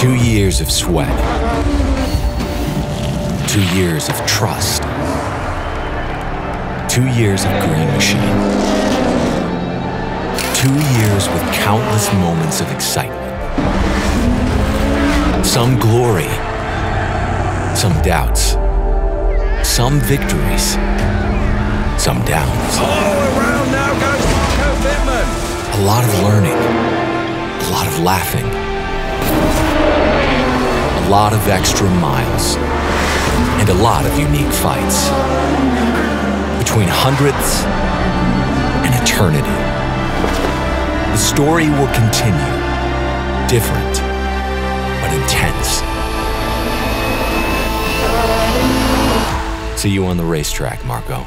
Two years of sweat. Two years of trust. Two years of green machine. Two years with countless moments of excitement. Some glory. Some doubts. Some victories. Some downs. All around now goes Marco Wittmann. A lot of learning. A lot of laughing. Lot of extra miles. And a lot of unique fights. Between hundredths and eternity. The story will continue. Different, but intense. See you on the racetrack, Marco.